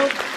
Bravo.